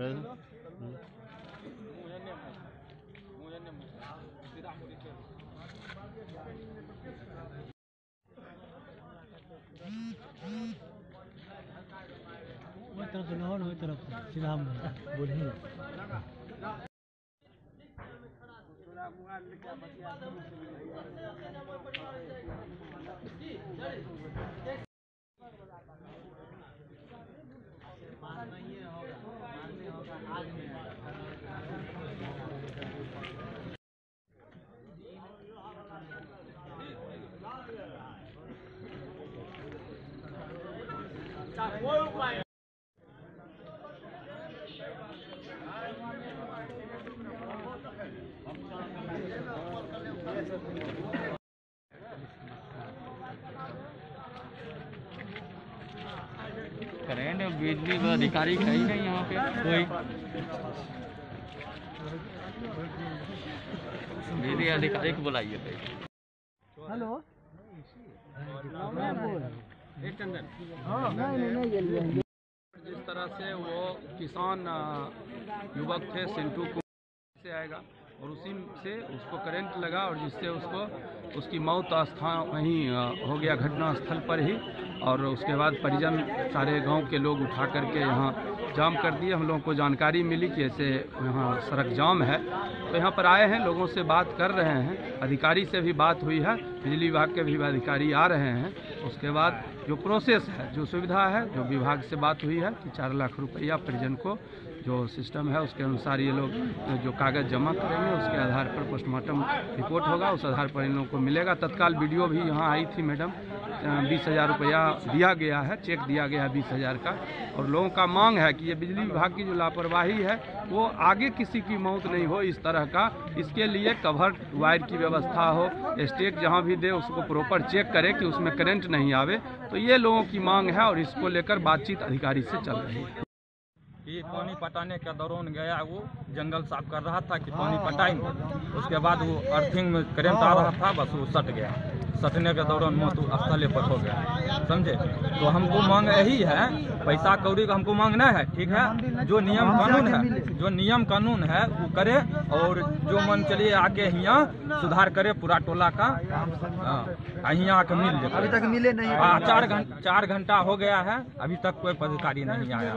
ওই तरफ लाहौर ওই तरफ सीधा हम बोलिए मुआ करेंट बिजली का अधिकारी है ही नहीं यहाँ पे कोई। बिजली अधिकारी को बुलाइए तो हेलो। जिस तरह से वो किसान युवक थे सिंटू से आएगा और उसी से उसको करंट लगा और जिससे उसको उसकी मौत स्थान वहीं हो गया घटना स्थल पर ही। और उसके बाद परिजन सारे गाँव के लोग उठा करके यहाँ जाम कर दिए। हम लोगों को जानकारी मिली कि ऐसे यहाँ सड़क जाम है। तो यहाँ पर आए हैं, लोगों से बात कर रहे हैं। अधिकारी से भी बात हुई है, बिजली विभाग के भी अधिकारी आ रहे हैं। उसके बाद जो प्रोसेस है, जो सुविधा है, जो विभाग से बात हुई है कि चार लाख रुपया परिजन को जो सिस्टम है, उसके अनुसार ये लोग, जो कागज़ जमा करेंगे, उसके आधार पर पोस्टमार्टम रिपोर्ट होगा। उस आधार पर इन लोगों को मिलेगा। तत्काल वीडियो भी यहाँ आई थी मैडम बीस हज़ार रुपया दिया गया है चेक दिया गया है बीस हज़ार का। और लोगों का मांग है कि ये बिजली विभाग की जो लापरवाही है, वो आगे किसी की मौत नहीं हो इस तरह का। इसके लिए कवर वायर की व्यवस्था हो स्टेक जहाँ भी दे, उसको प्रॉपर चेक करे कि उसमें करंट नहीं आवे। तो ये लोगों की मांग है और इसको लेकर बातचीत अधिकारी से चल रही है। कि पानी पटाने के दौरान गया वो जंगल साफ़ कर रहा था कि पानी पटाएँगे उसके बाद वो अर्थिंग में करंट आ रहा था बस वो सट गया। सटने के दौरान मौत स्थल पर हो गया। समझे? तो हमको मांग यही है पैसा कौड़ी का हमको मांग नहीं है ठीक है? जो नियम कानून है जो नियम कानून है वो करे और जो मन चलिए आके यहाँ सुधार करे पूरा टोला का। यहाँ आके मिल जाए। अभी तक मिले नहीं। हाँ, चार घंटा चार घंटा हो गया है अभी तक कोई पदाधिकारी नहीं आया।